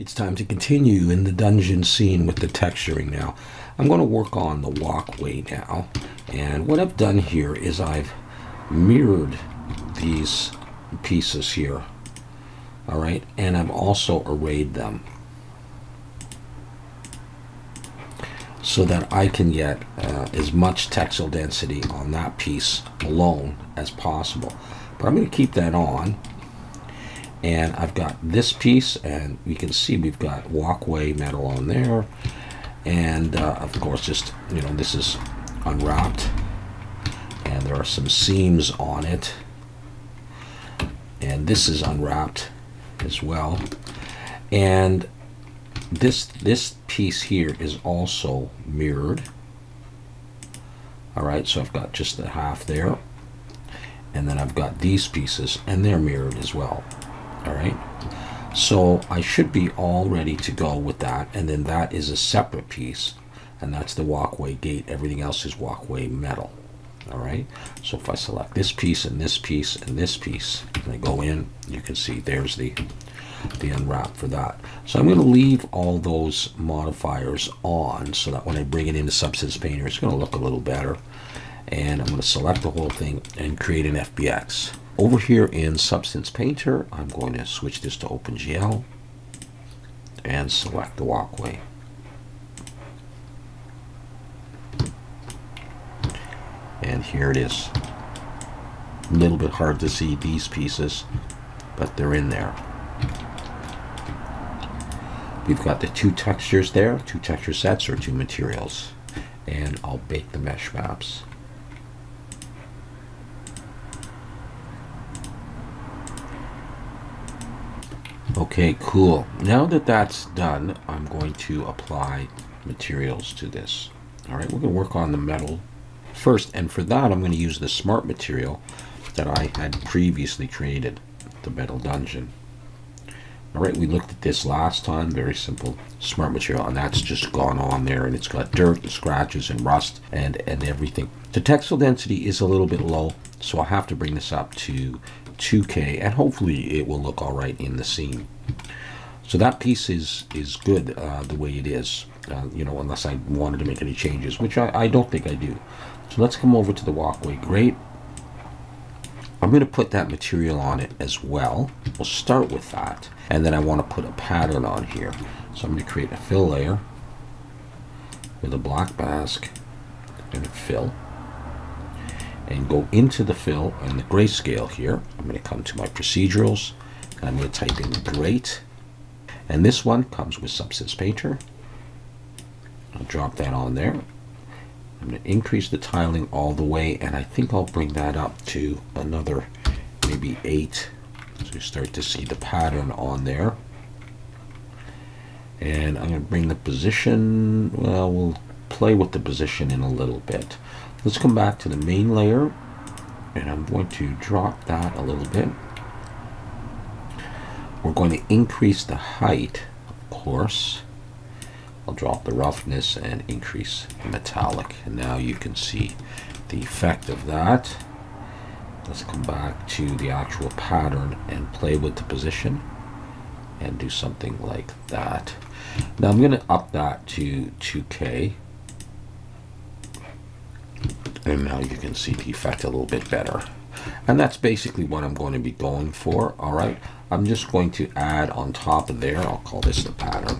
It's time to continue in the dungeon scene with the texturing now. I'm going to work on the walkway now. And what I've done here is I've mirrored these pieces here. All right. And I've also arrayed them. So that I can get uh, as much texel density on that piece alone as possible. But I'm going to keep that on and I've got this piece and you can see we've got walkway metal on there. And uh, of course just you know this is unwrapped. And there are some seams on it. And this is unwrapped as well. And this this piece here is also mirrored. All right so I've got just the half there. And then I've got these pieces and they're mirrored as well all right? So I should be all ready to go with that and then that is a separate piece and that's the walkway gate. Everything else is walkway metal. All right? So if I select this piece and this piece and this piece and I go in you can see there's the the unwrap for that. So I'm going to leave all those modifiers on so that when I bring it into Substance Painter it's going to look a little better. And I'm going to select the whole thing and create an FBX over here in Substance Painter, I'm going to switch this to OpenGL and select the walkway. And here it is. A little bit hard to see these pieces, but they're in there. We've got the two textures there, two texture sets or two materials. And I'll bake the mesh maps. Okay, cool. Now that that's done, I'm going to apply materials to this. All right, we're going to work on the metal first, and for that, I'm going to use the smart material that I had previously created, the metal dungeon. All right, we looked at this last time, very simple smart material, and that's just gone on there, and it's got dirt and scratches and rust and, and everything. The texel density is a little bit low, so I'll have to bring this up to 2K, and hopefully it will look all right in the scene. So that piece is is good uh, the way it is, uh, you know, unless I wanted to make any changes, which I, I don't think I do. So let's come over to the walkway. Great. I'm going to put that material on it as well. We'll start with that. And then I want to put a pattern on here. So I'm going to create a fill layer with a black mask and fill and go into the fill and the grayscale here. I'm going to come to my procedurals and I'm going to type in grate. And this one comes with Substance Painter. I'll drop that on there. I'm going to increase the tiling all the way and I think I'll bring that up to another maybe 8 so you start to see the pattern on there. And I'm going to bring the position, well, we'll play with the position in a little bit. Let's come back to the main layer and I'm going to drop that a little bit. We're going to increase the height, of course. I'll drop the roughness and increase metallic. And now you can see the effect of that. Let's come back to the actual pattern and play with the position and do something like that. Now I'm going to up that to 2K and now you can see the effect a little bit better and that's basically what I'm going to be going for all right I'm just going to add on top of there I'll call this the pattern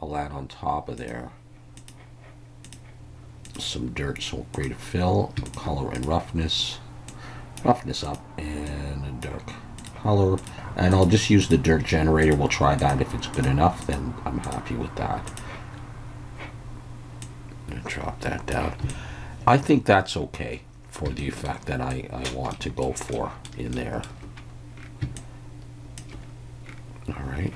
I'll add on top of there. Some dirt so we'll create a fill color and roughness roughness up and a dark color. And I'll just use the dirt generator. We'll try that. If it's good enough then I'm happy with that. Drop that down. I think that's okay for the effect that I, I want to go for in there. All right.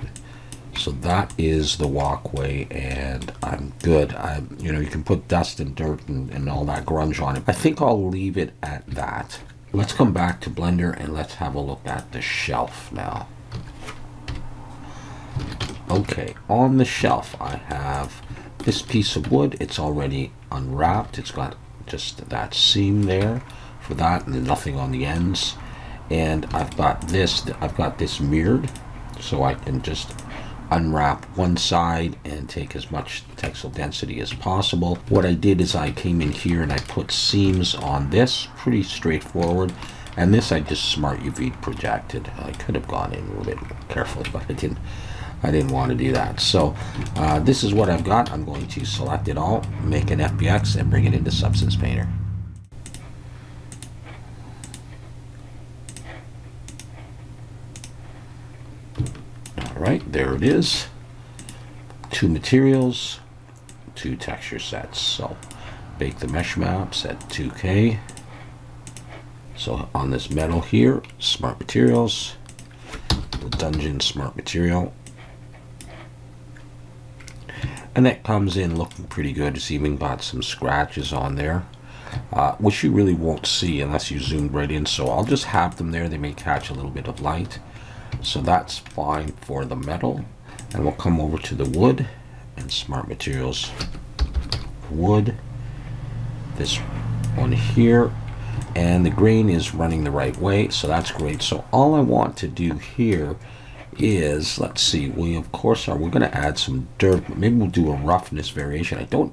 So that is the walkway and I'm good. I, you know, you can put dust and dirt and, and all that grunge on it. I think I'll leave it at that. Let's come back to Blender and let's have a look at the shelf now. Okay, on the shelf I have this piece of wood. It's already unwrapped. It's got just that seam there for that and nothing on the ends and I've got this I've got this mirrored so I can just unwrap one side and take as much texel density as possible. What I did is I came in here and I put seams on this, pretty straightforward. And this I just smart UV projected. I could have gone in a little bit carefully, but I didn't. I didn't want to do that. So uh, this is what I've got. I'm going to select it all, make an FBX, and bring it into Substance Painter. All right, there it is. Two materials, two texture sets. So bake the mesh maps at 2K. So on this metal here, smart materials, the dungeon smart material. And that comes in looking pretty good. It's even got some scratches on there, uh, which you really won't see unless you zoomed right in. So I'll just have them there. They may catch a little bit of light. So that's fine for the metal. And we'll come over to the wood and smart materials wood. This one here. And the grain is running the right way, so that's great. So all I want to do here is, let's see, we of course are, we're going to add some dirt. Maybe we'll do a roughness variation. I don't,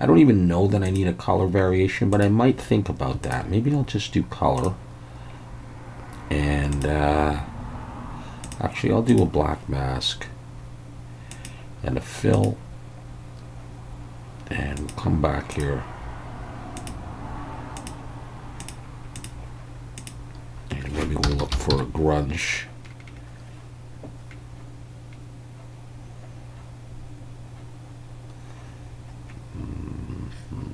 I don't even know that I need a color variation, but I might think about that. Maybe I'll just do color. And, uh, Actually, I'll do a black mask and a fill and come back here. And maybe we'll look for a grunge. Mm-hmm.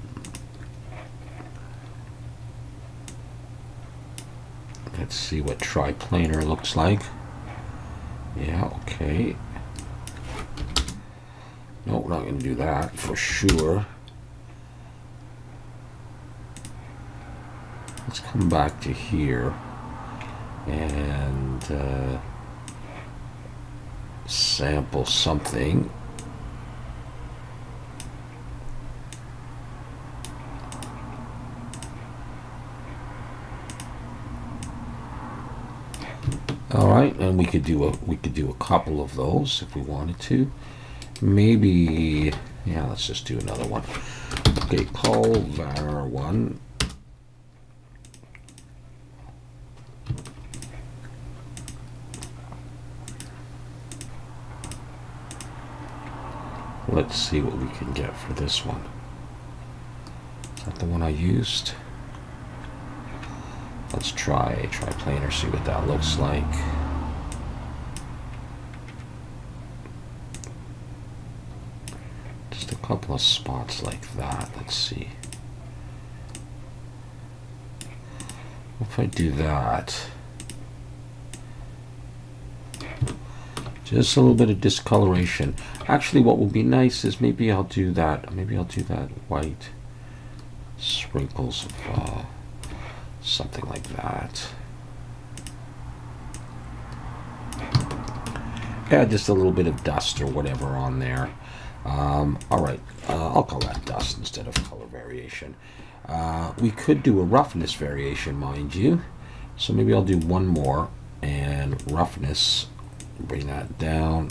Let's see what triplanar looks like. Okay. No, we're not going to do that for sure. Let's come back to here and uh, sample something. All right, and we could do a we could do a couple of those if we wanted to. Maybe yeah, let's just do another one. Okay, call var one. Let's see what we can get for this one. Is that the one I used? Let's try triplanar, see what that looks like. Just a couple of spots like that. Let's see. If I do that, just a little bit of discoloration. Actually, what would be nice is maybe I'll do that. Maybe I'll do that white sprinkles of. Uh, something like that. Yeah, just a little bit of dust or whatever on there. Um, all right, uh, I'll call that dust instead of color variation. Uh, we could do a roughness variation, mind you. So maybe I'll do one more and roughness, bring that down.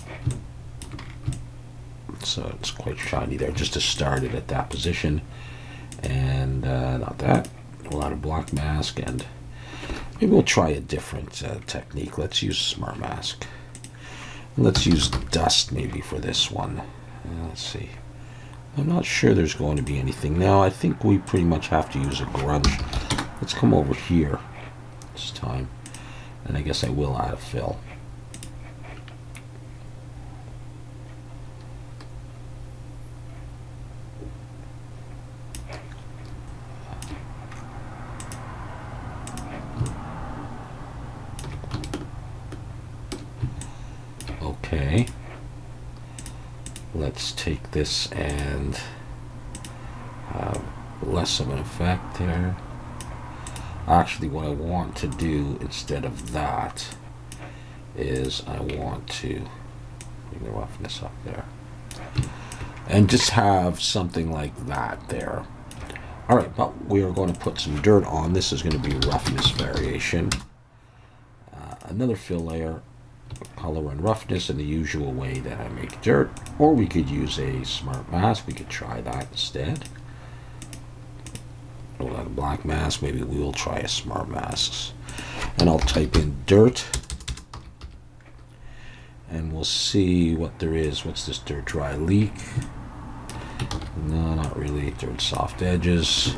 So it's quite shiny there, just to start it at that position. And uh, not that a lot of black mask and maybe we'll try a different uh, technique. Let's use smart mask. Let's use dust maybe for this one. Let's see. I'm not sure there's going to be anything. Now I think we pretty much have to use a grunge. Let's come over here this time. And I guess I will add a fill. Okay. Let's take this and have less of an effect there. Actually, what I want to do instead of that is I want to bring the roughness up there. And just have something like that there. All right, but we are going to put some dirt on. This is going to be roughness variation. Uh, another fill layer color and roughness in the usual way that I make dirt, or we could use a smart mask. We could try that instead. We'll a black mask. Maybe we will try a smart mask. And I'll type in dirt. And we'll see what there is. What's this dirt dry leak? No, not really. Dirt soft edges.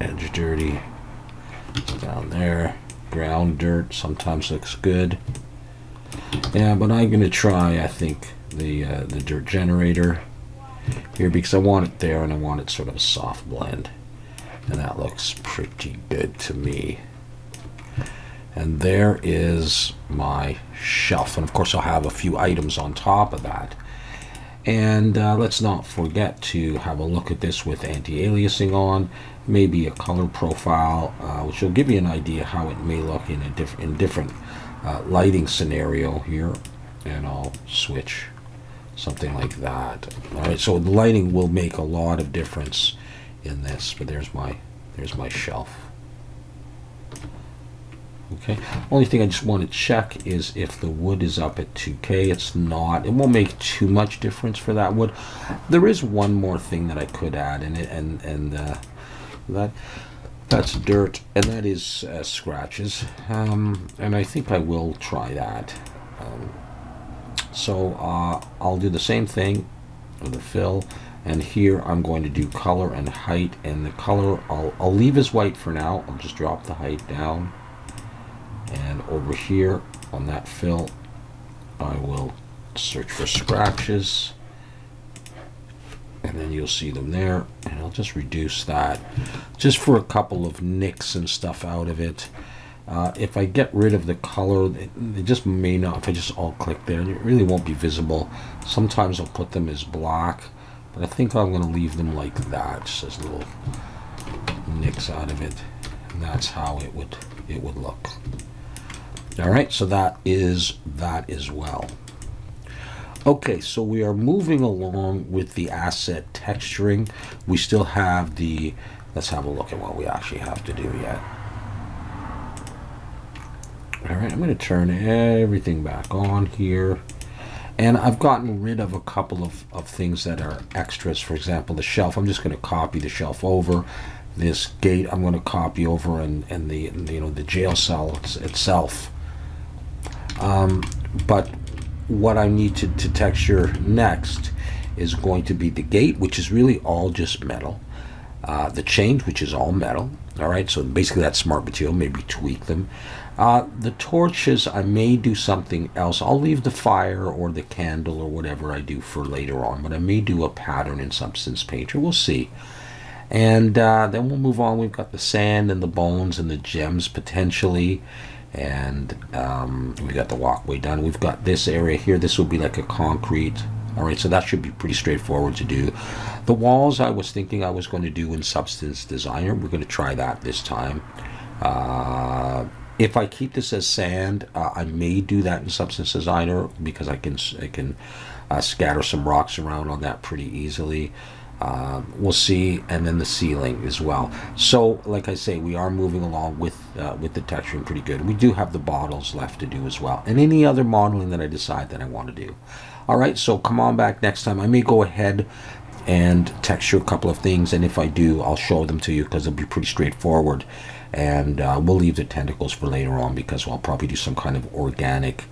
Edge dirty. Down there. Ground dirt sometimes looks good. Yeah, but I'm to try, I think, the, uh, the dirt generator here because I want it there and I want it sort of a soft blend. And that looks pretty good to me. And there is my shelf. And of course I'll have a few items on top of that. And uh, let's not forget to have a look at this with anti-aliasing on, maybe a color profile, uh, which will give you an idea how it may look in a diff in different uh, lighting scenario here. And I'll switch something like that. All right, so the lighting will make a lot of difference in this. But there's my there's my shelf. Okay. Only thing I just want to check is if the wood is up at 2K. It's not. It won't make too much difference for that wood. There is one more thing that I could add in it, and and uh, that that's dirt, and that is uh, scratches. Um, and I think I will try that. Um, so uh, I'll do the same thing with the fill and here I'm going to do color and height and the color I'll, I'll leave as white for now I'll just drop the height down and over here on that fill I will search for scratches and then you'll see them there and I'll just reduce that just for a couple of nicks and stuff out of it uh, if I get rid of the color, it, it, just may not, if I just all click there, it really won't be visible. Sometimes I'll put them as black, but I think I'm going to leave them like that, just as little nicks out of it. And that's how it would, it would look. All right, so that is that as well. Okay, so we are moving along with the asset texturing. We still have the, let's have a look at what we actually have to do yet. All right, I'm going to turn everything back on here. And I've gotten rid of a couple of, of things that are extras. For example, the shelf. I'm just going to copy the shelf over. This gate I'm going to copy over and, and the you know the jail cell itself. Um, but what I need to, to texture next is going to be the gate, which is really all just metal. Uh, the chains, which is all metal. All right, so basically that's smart material. Maybe tweak them. Uh, the torches, I may do something else. I'll leave the fire or the candle or whatever I do for later on, but I may do a pattern in Substance Painter. We'll see. And uh, then we'll move on. We've got the sand and the bones and the gems potentially. And um, we got the walkway done. We've got this area here. This will be like a concrete. All right, so that should be pretty straightforward to do. The walls I was thinking I was going to do in Substance Designer. We're going to try that this time. Uh, if I keep this as sand, uh, I may do that in Substance Designer because I can I can uh, scatter some rocks around on that pretty easily. Uh, we'll see, and then the ceiling as well. So, like I say, we are moving along with uh, with the texturing pretty good. We do have the bottles left to do as well, and any other modeling that I decide that I want to do. All right, so come on back next time. I may go ahead and texture a couple of things, and if I do, I'll show them to you because it'll be pretty straightforward and uh, we'll leave the tentacles for later on because I'll probably do some kind of organic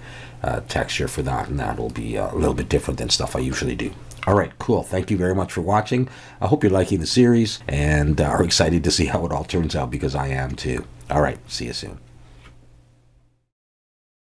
uh, texture for that and that'll be uh, a little bit different than stuff I usually do. All right, cool. Thank you very much for watching. I hope you're liking the series and uh, are excited to see how it all turns out because I am too. All right, see you soon.